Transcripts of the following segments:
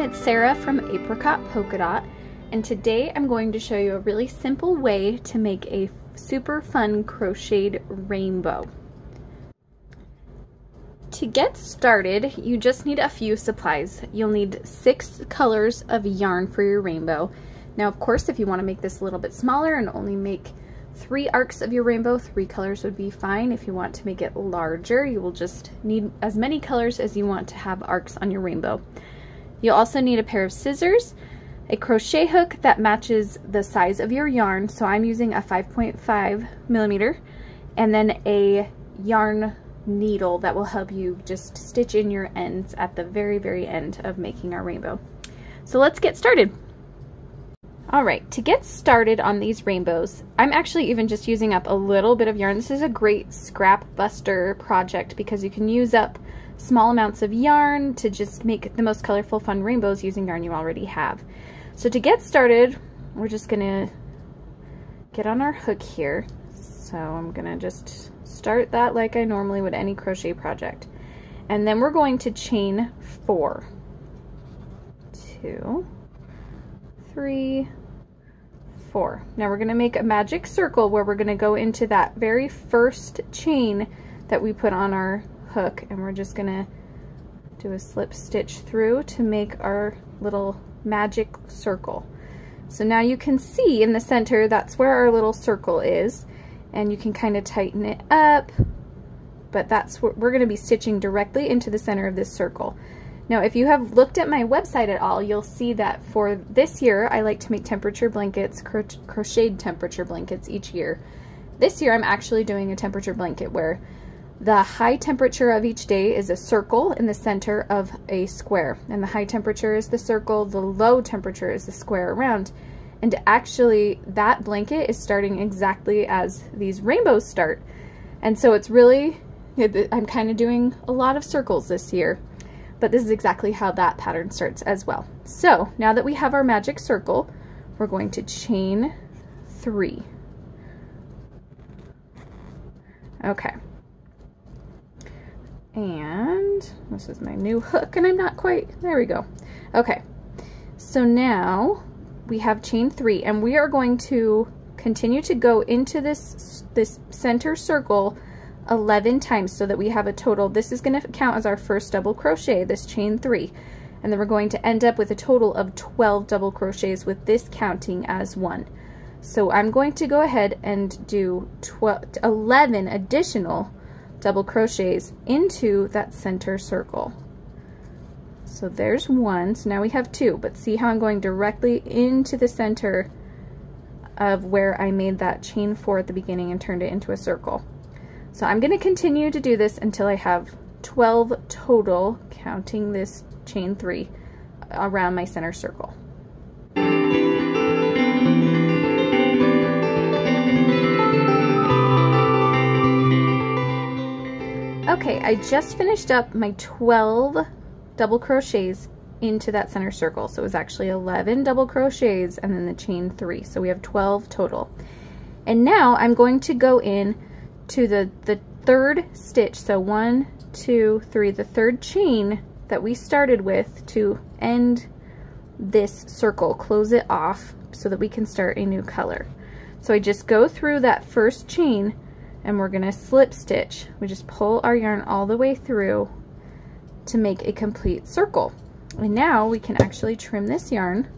everyone, it's Sarah from Apricot Polkadot and today I'm going to show you a really simple way to make a super fun crocheted rainbow. To get started, you just need a few supplies. You'll need six colors of yarn for your rainbow. Now of course if you want to make this a little bit smaller and only make three arcs of your rainbow, three colors would be fine. If you want to make it larger, you will just need as many colors as you want to have arcs on your rainbow. You'll also need a pair of scissors, a crochet hook that matches the size of your yarn, so I'm using a 5.5 millimeter, and then a yarn needle that will help you just stitch in your ends at the very, very end of making our rainbow. So let's get started. All right, to get started on these rainbows, I'm actually even just using up a little bit of yarn. This is a great scrap buster project because you can use up small amounts of yarn to just make the most colorful fun rainbows using yarn you already have. So to get started, we're just gonna get on our hook here. So I'm gonna just start that like I normally would any crochet project. And then we're going to chain four, two, three, four. Now we're gonna make a magic circle where we're gonna go into that very first chain that we put on our hook and we're just gonna do a slip stitch through to make our little magic circle. So now you can see in the center that's where our little circle is and you can kind of tighten it up but that's what we're to be stitching directly into the center of this circle. Now if you have looked at my website at all you'll see that for this year I like to make temperature blankets, cro crocheted temperature blankets each year. This year I'm actually doing a temperature blanket where the high temperature of each day is a circle in the center of a square. And the high temperature is the circle, the low temperature is the square around. And actually, that blanket is starting exactly as these rainbows start. And so it's really, I'm kind of doing a lot of circles this year. But this is exactly how that pattern starts as well. So now that we have our magic circle, we're going to chain three. Okay. And this is my new hook and I'm not quite, there we go. Okay, so now we have chain three and we are going to continue to go into this, this center circle 11 times so that we have a total, this is gonna count as our first double crochet, this chain three. And then we're going to end up with a total of 12 double crochets with this counting as one. So I'm going to go ahead and do 12, 11 additional double crochets into that center circle. So there's one, so now we have two, but see how I'm going directly into the center of where I made that chain four at the beginning and turned it into a circle. So I'm going to continue to do this until I have 12 total, counting this chain three, around my center circle. Okay, I just finished up my 12 double crochets into that center circle. So it was actually 11 double crochets and then the chain three. So we have 12 total. And now I'm going to go in to the, the third stitch. So one, two, three, the third chain that we started with to end this circle, close it off so that we can start a new color. So I just go through that first chain and we're gonna slip stitch. We just pull our yarn all the way through to make a complete circle. And now we can actually trim this yarn,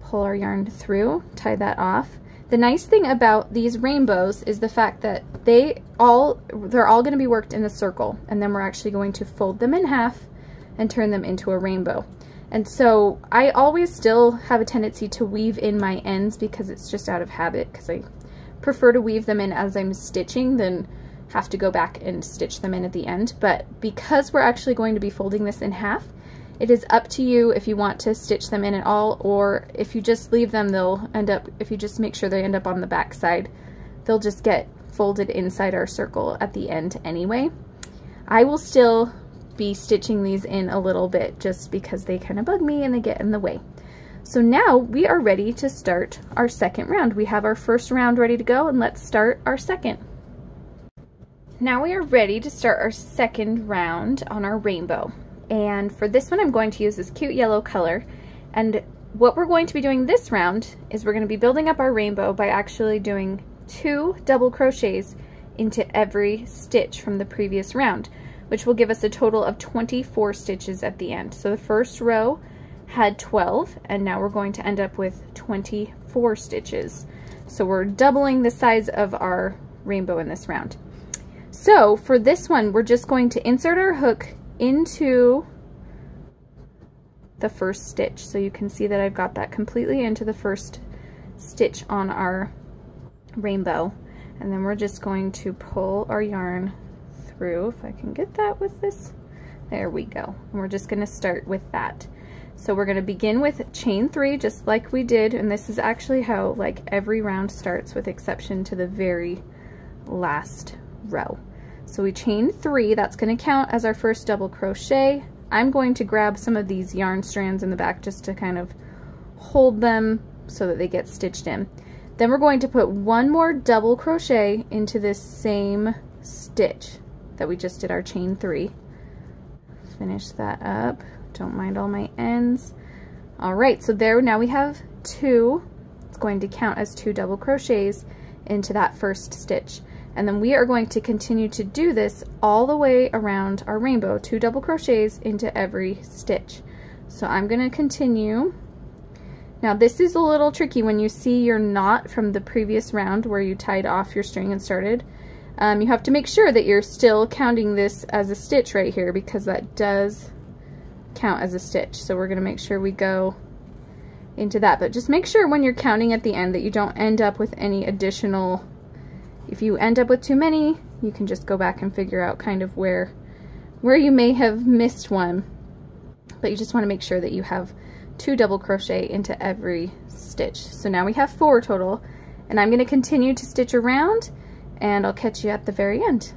pull our yarn through, tie that off. The nice thing about these rainbows is the fact that they all, they're all gonna be worked in a circle and then we're actually going to fold them in half and turn them into a rainbow. And so I always still have a tendency to weave in my ends because it's just out of habit because I prefer to weave them in as I'm stitching than have to go back and stitch them in at the end. But because we're actually going to be folding this in half, it is up to you if you want to stitch them in at all or if you just leave them they'll end up, if you just make sure they end up on the back side, they'll just get folded inside our circle at the end anyway. I will still be stitching these in a little bit just because they kind of bug me and they get in the way. So now we are ready to start our second round. We have our first round ready to go and let's start our second. Now we are ready to start our second round on our rainbow. And for this one, I'm going to use this cute yellow color. And what we're going to be doing this round is we're going to be building up our rainbow by actually doing two double crochets into every stitch from the previous round, which will give us a total of 24 stitches at the end. So the first row had 12, and now we're going to end up with 24 stitches. So we're doubling the size of our rainbow in this round. So for this one, we're just going to insert our hook into the first stitch. So you can see that I've got that completely into the first stitch on our rainbow. And then we're just going to pull our yarn through, if I can get that with this. There we go. And we're just gonna start with that. So we're gonna begin with chain three, just like we did, and this is actually how like every round starts with exception to the very last row. So we chain three, that's gonna count as our first double crochet. I'm going to grab some of these yarn strands in the back just to kind of hold them so that they get stitched in. Then we're going to put one more double crochet into this same stitch that we just did our chain three. Finish that up. Don't mind all my ends. All right, so there now we have two. It's going to count as two double crochets into that first stitch. And then we are going to continue to do this all the way around our rainbow, two double crochets into every stitch. So I'm gonna continue. Now this is a little tricky when you see your knot from the previous round where you tied off your string and started. Um, you have to make sure that you're still counting this as a stitch right here because that does count as a stitch. So we're gonna make sure we go into that. But just make sure when you're counting at the end that you don't end up with any additional if you end up with too many, you can just go back and figure out kind of where, where you may have missed one. But you just want to make sure that you have two double crochet into every stitch. So now we have four total, and I'm going to continue to stitch around, and I'll catch you at the very end.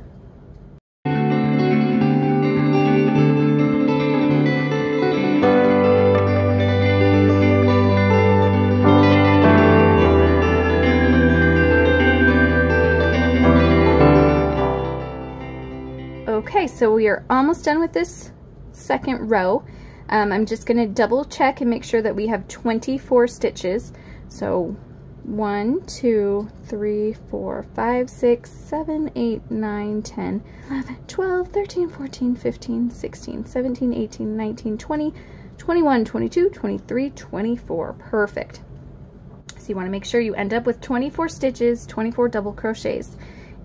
So we are almost done with this second row. Um, I'm just going to double check and make sure that we have 24 stitches. So 1, 2, 3, 4, 5, 6, 7, 8, 9, 10, 11, 12, 13, 14, 15, 16, 17, 18, 19, 20, 21, 22, 23, 24. Perfect. So you want to make sure you end up with 24 stitches, 24 double crochets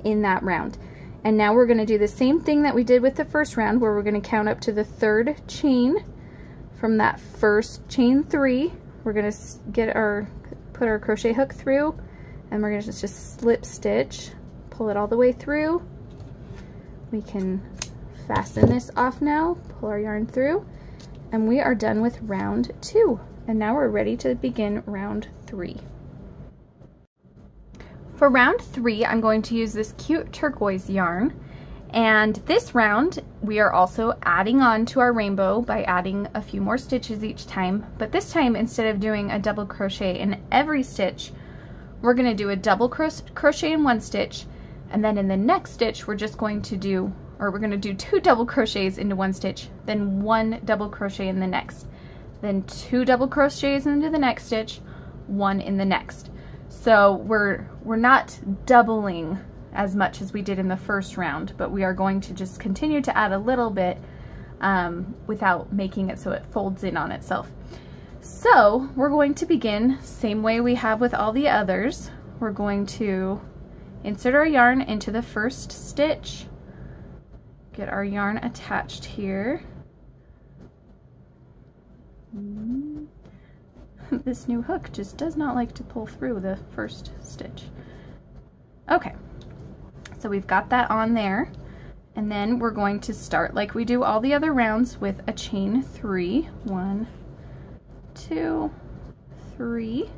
in that round. And now we're going to do the same thing that we did with the first round where we're going to count up to the third chain from that first chain three. We're going to get our, put our crochet hook through and we're going to just slip stitch, pull it all the way through. We can fasten this off now, pull our yarn through, and we are done with round two. And now we're ready to begin round three. For round three, I'm going to use this cute turquoise yarn. And this round, we are also adding on to our rainbow by adding a few more stitches each time. But this time, instead of doing a double crochet in every stitch, we're gonna do a double cro crochet in one stitch, and then in the next stitch, we're just going to do, or we're gonna do two double crochets into one stitch, then one double crochet in the next, then two double crochets into the next stitch, one in the next. So we're, we're not doubling as much as we did in the first round, but we are going to just continue to add a little bit um, without making it so it folds in on itself. So we're going to begin same way we have with all the others. We're going to insert our yarn into the first stitch, get our yarn attached here. this new hook just does not like to pull through the first stitch. Okay, so we've got that on there. And then we're going to start like we do all the other rounds with a chain three. One, two, three.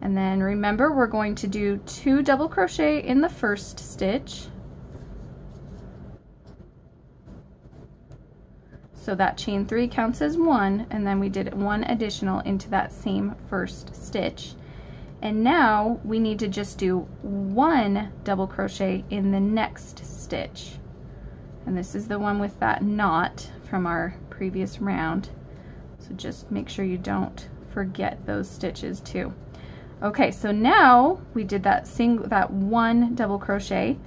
And then remember we're going to do two double crochet in the first stitch. So that chain three counts as one, and then we did one additional into that same first stitch. And now we need to just do one double crochet in the next stitch. And this is the one with that knot from our previous round. So just make sure you don't forget those stitches too. Okay, so now we did that single, that one double crochet,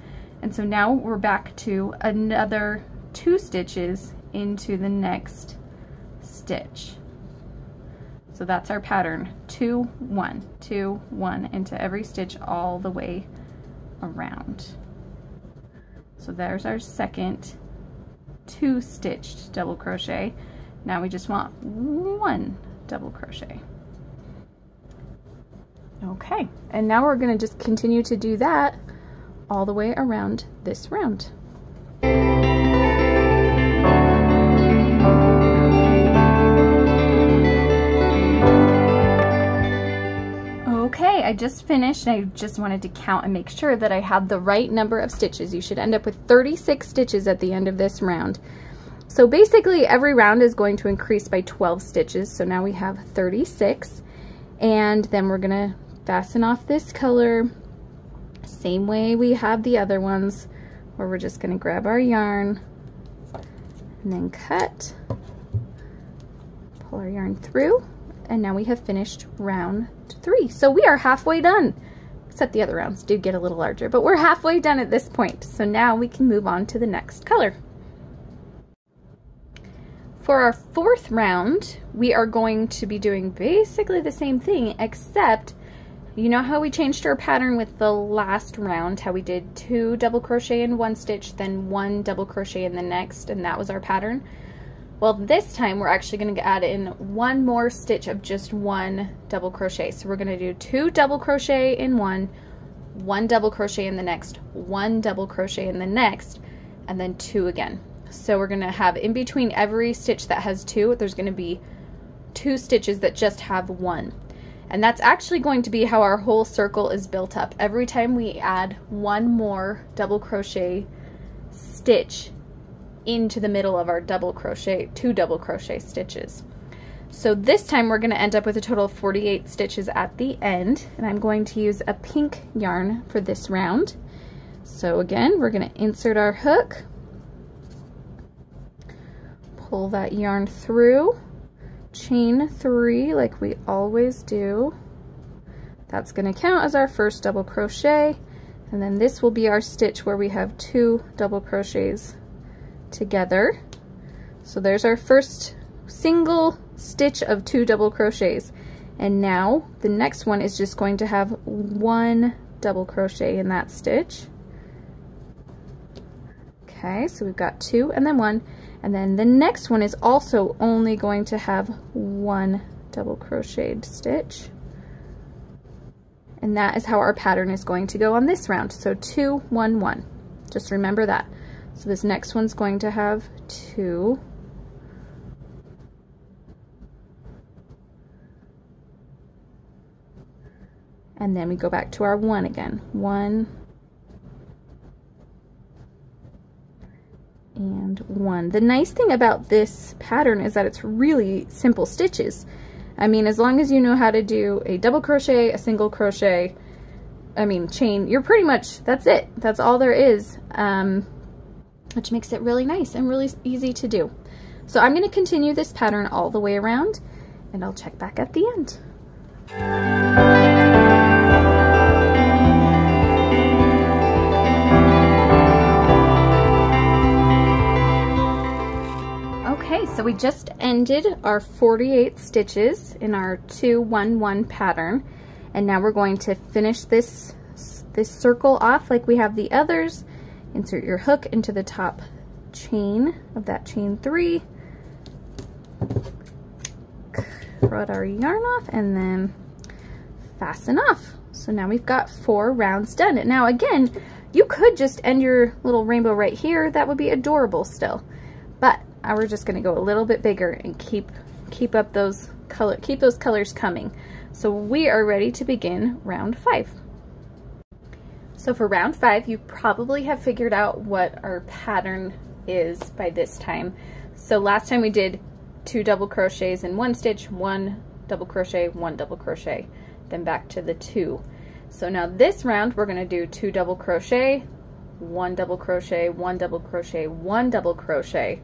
and so now we're back to another two stitches into the next stitch. So that's our pattern, two, one, two, one, into every stitch all the way around. So there's our second two stitched double crochet. Now we just want one double crochet. Okay, and now we're gonna just continue to do that all the way around this round. I just finished and I just wanted to count and make sure that I had the right number of stitches. You should end up with 36 stitches at the end of this round. So basically every round is going to increase by 12 stitches. So now we have 36 and then we're gonna fasten off this color same way we have the other ones where we're just going to grab our yarn and then cut, pull our yarn through, and now we have finished round three. So we are halfway done, except the other rounds do get a little larger, but we're halfway done at this point. So now we can move on to the next color. For our fourth round, we are going to be doing basically the same thing, except you know how we changed our pattern with the last round, how we did two double crochet in one stitch, then one double crochet in the next, and that was our pattern? Well, this time we're actually going to add in one more stitch of just one double crochet. So we're going to do two double crochet in one, one double crochet in the next, one double crochet in the next, and then two again. So we're going to have in between every stitch that has two, there's going to be two stitches that just have one. And that's actually going to be how our whole circle is built up. Every time we add one more double crochet stitch into the middle of our double crochet, two double crochet stitches. So this time we're going to end up with a total of 48 stitches at the end, and I'm going to use a pink yarn for this round. So again, we're going to insert our hook, pull that yarn through, chain three like we always do. That's going to count as our first double crochet and then this will be our stitch where we have two double crochets together. So there's our first single stitch of two double crochets and now the next one is just going to have one double crochet in that stitch. Okay, so we've got two and then one and then the next one is also only going to have one double crocheted stitch. And that is how our pattern is going to go on this round. So two, one, one. Just remember that. So this next one's going to have two. And then we go back to our one again. One, and one. The nice thing about this pattern is that it's really simple stitches. I mean, as long as you know how to do a double crochet, a single crochet, I mean, chain, you're pretty much, that's it. That's all there is, um, which makes it really nice and really easy to do. So I'm going to continue this pattern all the way around, and I'll check back at the end. Okay, so we just ended our 48 stitches in our 211 pattern and now we're going to finish this this circle off like we have the others insert your hook into the top chain of that chain three. Cut our yarn off and then fasten off. So now we've got four rounds done. Now again you could just end your little rainbow right here. That would be adorable still. But uh, we're just gonna go a little bit bigger and keep keep up those color keep those colors coming. So we are ready to begin round five. So for round five, you probably have figured out what our pattern is by this time. So last time we did two double crochets in one stitch, one double crochet, one double crochet, then back to the two. So now this round, we're gonna do two double crochet, one double crochet, one double crochet, one double crochet,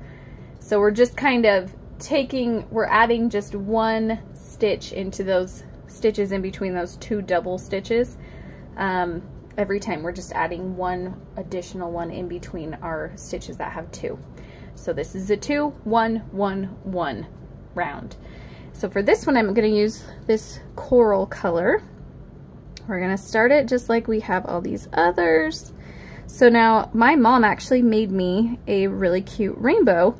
So we're just kind of taking, we're adding just one stitch into those stitches in between those two double stitches. Um, every time we're just adding one additional one in between our stitches that have two. So this is a two, one, one, one round. So for this one, I'm gonna use this coral color. We're gonna start it just like we have all these others. So now my mom actually made me a really cute rainbow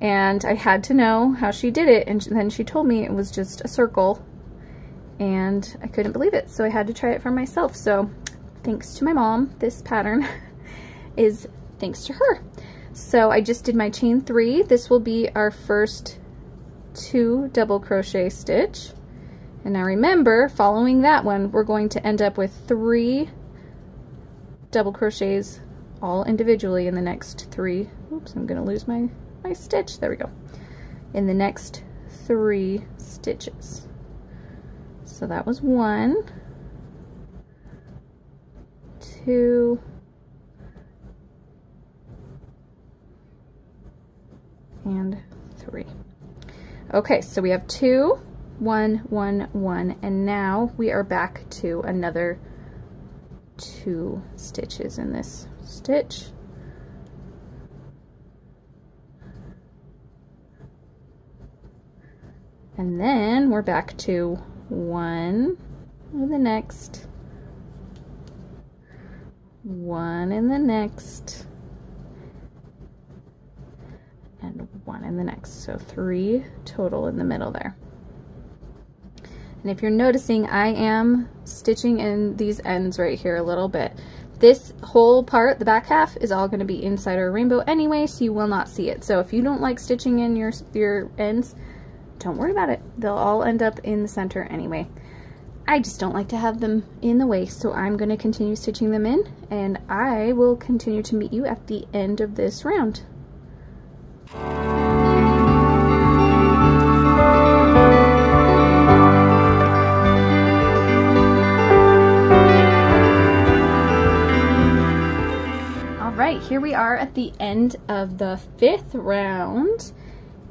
and I had to know how she did it and then she told me it was just a circle and I couldn't believe it so I had to try it for myself so thanks to my mom this pattern is thanks to her. So I just did my chain three. This will be our first two double crochet stitch. And now remember following that one we're going to end up with three double crochets all individually in the next three. Oops I'm gonna lose my my stitch. There we go. In the next three stitches. So that was one two and three okay so we have two one one one and now we are back to another two stitches in this stitch. And then we're back to one the next, one in the next, and one in the next. So three total in the middle there. And if you're noticing, I am stitching in these ends right here a little bit. This whole part, the back half, is all going to be inside our rainbow anyway, so you will not see it. So if you don't like stitching in your, your ends, don't worry about it. They'll all end up in the center anyway. I just don't like to have them in the way, so I'm going to continue stitching them in, and I will continue to meet you at the end of this round. All right, here we are at the end of the fifth round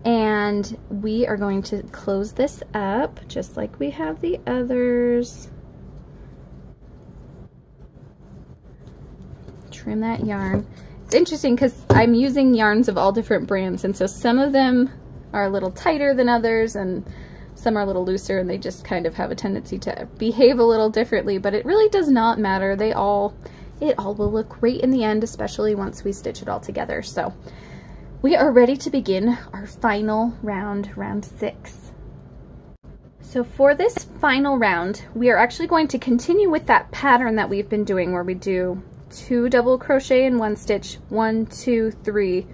and we are going to close this up just like we have the others. Trim that yarn. It's interesting because I'm using yarns of all different brands and so some of them are a little tighter than others and some are a little looser and they just kind of have a tendency to behave a little differently but it really does not matter. They all it all will look great in the end, especially once we stitch it all together. So we are ready to begin our final round, round six. So for this final round, we are actually going to continue with that pattern that we've been doing where we do two double crochet in one stitch, one, two, three,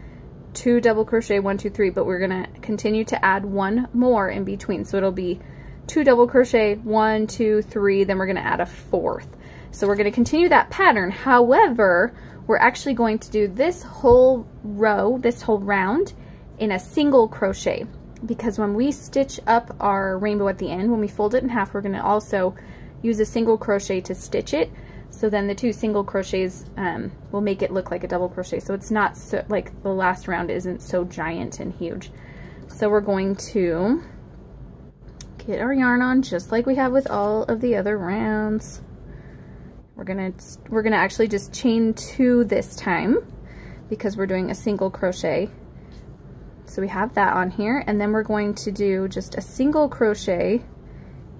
two double crochet, one, two, three, but we're gonna continue to add one more in between. So it'll be two double crochet, one, two, three, then we're gonna add a fourth. So we're going to continue that pattern. However, we're actually going to do this whole row, this whole round in a single crochet because when we stitch up our rainbow at the end, when we fold it in half, we're going to also use a single crochet to stitch it. So then the two single crochets um, will make it look like a double crochet. So it's not so, like the last round isn't so giant and huge. So we're going to get our yarn on just like we have with all of the other rounds. We're gonna, we're gonna actually just chain two this time because we're doing a single crochet. So we have that on here and then we're going to do just a single crochet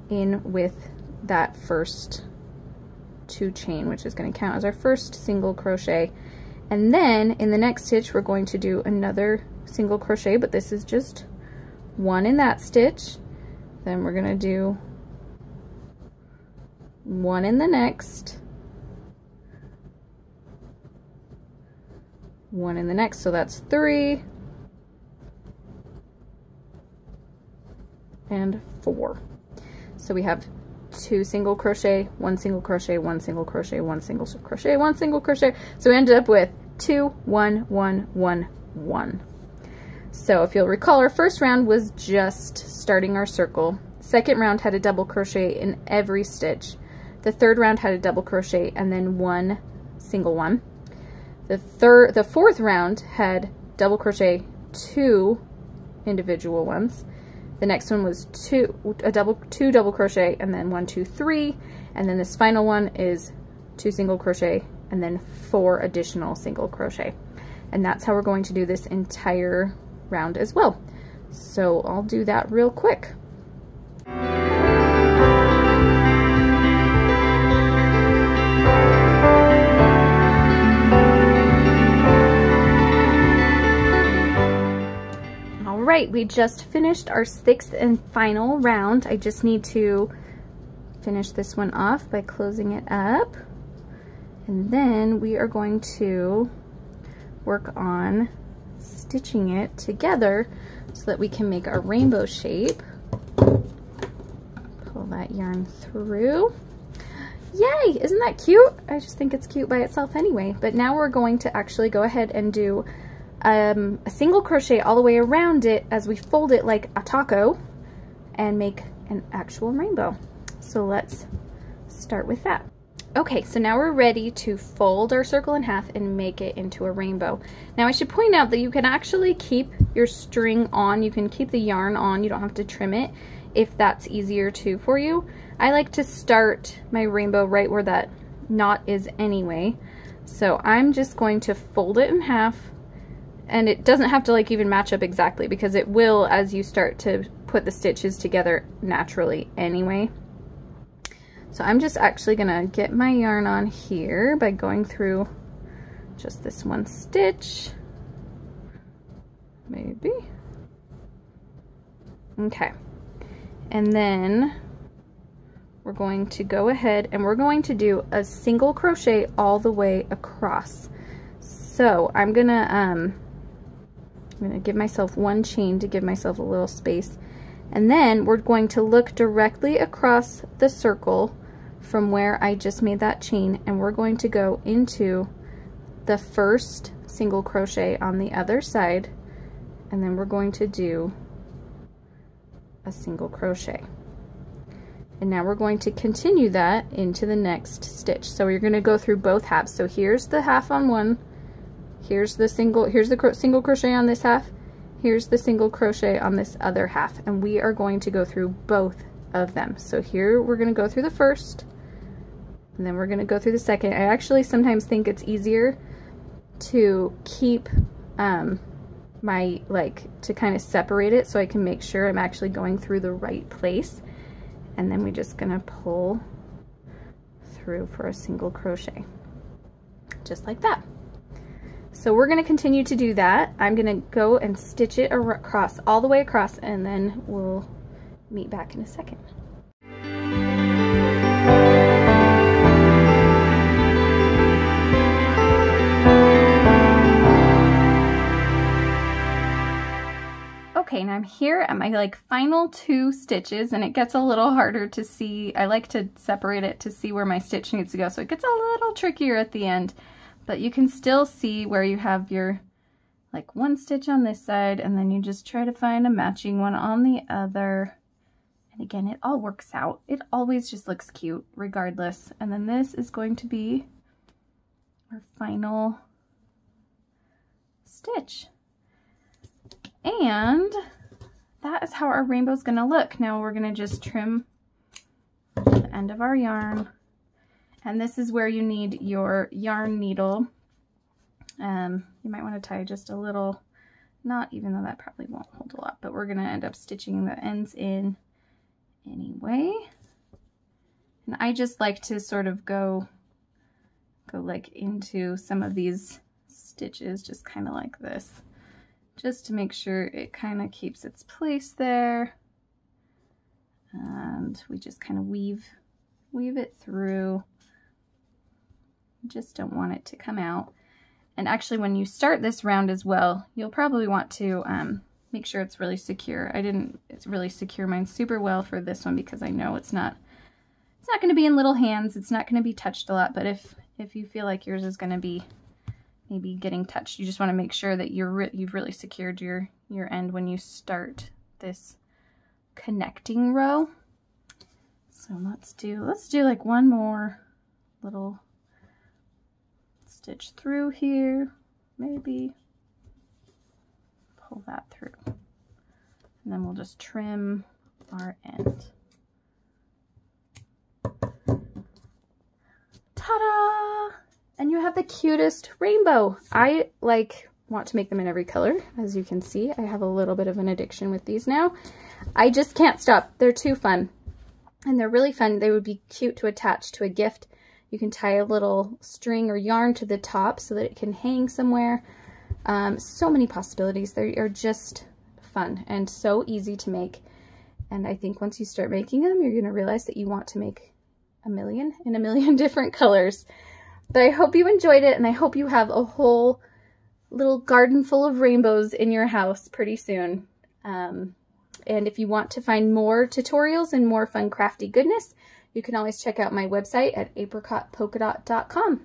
in with that first two chain, which is gonna count as our first single crochet. And then in the next stitch, we're going to do another single crochet, but this is just one in that stitch. Then we're gonna do one in the next, one in the next, so that's three and four. So we have two single crochet, one single crochet, one single crochet, one single crochet, one single crochet. So we ended up with two, one, one, one, one. So if you'll recall, our first round was just starting our circle. Second round had a double crochet in every stitch. The third round had a double crochet and then one single one. The third, the fourth round had double crochet two individual ones. The next one was two, a double, two double crochet and then one, two, three. And then this final one is two single crochet and then four additional single crochet. And that's how we're going to do this entire round as well. So I'll do that real quick. We just finished our sixth and final round. I just need to finish this one off by closing it up. And then we are going to work on stitching it together so that we can make our rainbow shape. Pull that yarn through. Yay! Isn't that cute? I just think it's cute by itself anyway. But now we're going to actually go ahead and do um, a single crochet all the way around it as we fold it like a taco and make an actual rainbow. So let's start with that. Okay, so now we're ready to fold our circle in half and make it into a rainbow. Now I should point out that you can actually keep your string on, you can keep the yarn on, you don't have to trim it if that's easier too for you. I like to start my rainbow right where that knot is anyway. So I'm just going to fold it in half and it doesn't have to like even match up exactly because it will as you start to put the stitches together naturally anyway. So I'm just actually gonna get my yarn on here by going through just this one stitch, maybe. Okay, and then we're going to go ahead and we're going to do a single crochet all the way across. So I'm gonna um, I'm going to give myself one chain to give myself a little space. And then we're going to look directly across the circle from where I just made that chain and we're going to go into the first single crochet on the other side and then we're going to do a single crochet. And now we're going to continue that into the next stitch. So you're going to go through both halves. So here's the half on one here's the single here's the single crochet on this half. Here's the single crochet on this other half. And we are going to go through both of them. So here we're going to go through the first and then we're going to go through the second. I actually sometimes think it's easier to keep um, my like to kind of separate it so I can make sure I'm actually going through the right place. And then we're just gonna pull through for a single crochet. Just like that so we're gonna continue to do that. I'm gonna go and stitch it across, all the way across, and then we'll meet back in a second. Okay, and I'm here at my like final two stitches and it gets a little harder to see. I like to separate it to see where my stitch needs to go, so it gets a little trickier at the end but you can still see where you have your like one stitch on this side and then you just try to find a matching one on the other. And again, it all works out. It always just looks cute regardless. And then this is going to be our final stitch. And that is how our rainbow is going to look. Now we're going to just trim the end of our yarn and this is where you need your yarn needle. Um, you might want to tie just a little knot, even though that probably won't hold a lot, but we're going to end up stitching the ends in anyway. And I just like to sort of go, go like into some of these stitches, just kind of like this, just to make sure it kind of keeps its place there. And we just kind of weave, weave it through just don't want it to come out. And actually when you start this round as well, you'll probably want to um, make sure it's really secure. I didn't really secure mine super well for this one because I know it's not it's not going to be in little hands. It's not going to be touched a lot, but if if you feel like yours is going to be maybe getting touched, you just want to make sure that you're re you've really secured your your end when you start this connecting row. So let's do let's do like one more little stitch through here, maybe pull that through. And then we'll just trim our end. Ta-da! And you have the cutest rainbow. I like want to make them in every color. As you can see, I have a little bit of an addiction with these now. I just can't stop. They're too fun. And they're really fun. They would be cute to attach to a gift. You can tie a little string or yarn to the top so that it can hang somewhere. Um, so many possibilities. They are just fun and so easy to make. And I think once you start making them, you're going to realize that you want to make a million in a million different colors. But I hope you enjoyed it and I hope you have a whole little garden full of rainbows in your house pretty soon. Um, and if you want to find more tutorials and more fun crafty goodness, you can always check out my website at apricotpolkadot.com.